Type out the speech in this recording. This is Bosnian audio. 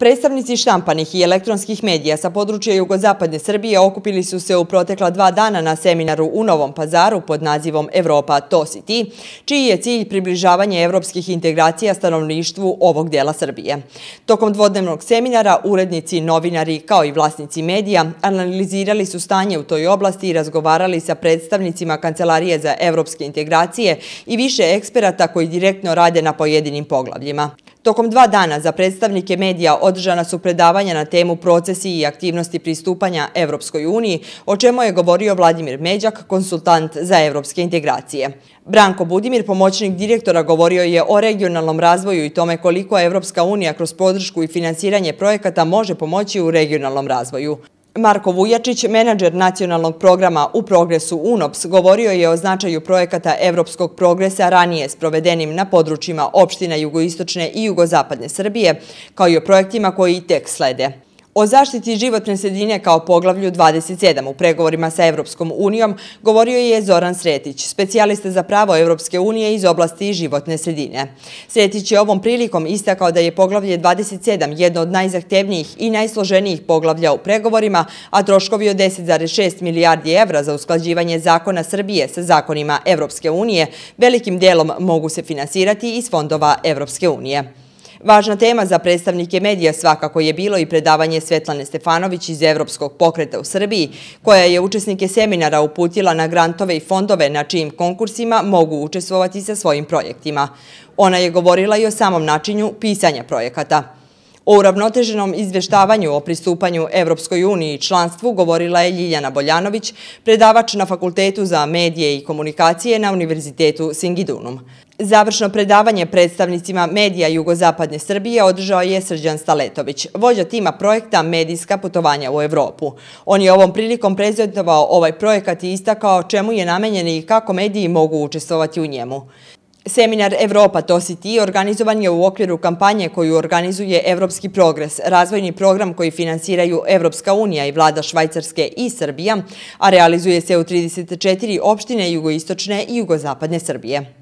Predstavnici štampanih i elektronskih medija sa područja Jugozapadne Srbije okupili su se u protekla dva dana na seminaru u Novom pazaru pod nazivom Evropa to si ti, čiji je cilj približavanje evropskih integracija stanovništvu ovog dela Srbije. Tokom dvodnevnog seminara urednici, novinari kao i vlasnici medija analizirali su stanje u toj oblasti i razgovarali sa predstavnicima Kancelarije za evropske integracije i više eksperata koji direktno rade na pojedinim poglavljima. Tokom dva dana za predstavnike medija održana su predavanja na temu procesi i aktivnosti pristupanja Evropskoj uniji, o čemu je govorio Vladimir Međak, konsultant za evropske integracije. Branko Budimir, pomoćnik direktora, govorio je o regionalnom razvoju i tome koliko Evropska unija kroz podršku i finansiranje projekata može pomoći u regionalnom razvoju. Marko Vujačić, menadžer nacionalnog programa u progresu UNOPS, govorio je o značaju projekata Evropskog progresa ranije sprovedenim na područjima opština jugoistočne i jugozapadne Srbije, kao i o projektima koji tek slede. O zaštiti životne sredine kao poglavlju 27 u pregovorima sa Evropskom unijom govorio je Zoran Sretić, specijalista za pravo Evropske unije iz oblasti životne sredine. Sretić je ovom prilikom istakao da je poglavlje 27 jedno od najzahtevnijih i najsloženijih poglavlja u pregovorima, a troškovi od 10,6 milijardi evra za usklađivanje zakona Srbije sa zakonima Evropske unije velikim delom mogu se finansirati iz fondova Evropske unije. Važna tema za predstavnike medija svakako je bilo i predavanje Svetlane Stefanović iz Evropskog pokreta u Srbiji, koja je učesnike seminara uputila na grantove i fondove na čijim konkursima mogu učestvovati sa svojim projektima. Ona je govorila i o samom načinju pisanja projekata. O uravnoteženom izveštavanju o pristupanju Evropskoj uniji i članstvu govorila je Ljiljana Boljanović, predavač na Fakultetu za medije i komunikacije na Univerzitetu Singidunum. Završno predavanje predstavnicima medija Jugozapadne Srbije održao je Srđan Staletović, vođa tima projekta Medijska putovanja u Evropu. On je ovom prilikom prezentovao ovaj projekat i istakao čemu je namenjen i kako mediji mogu učestovati u njemu. Seminar Evropa to si ti organizovan je u okviru kampanje koju organizuje Evropski progres, razvojni program koji finansiraju Evropska unija i vlada Švajcarske i Srbija, a realizuje se u 34 opštine jugoistočne i jugozapadne Srbije.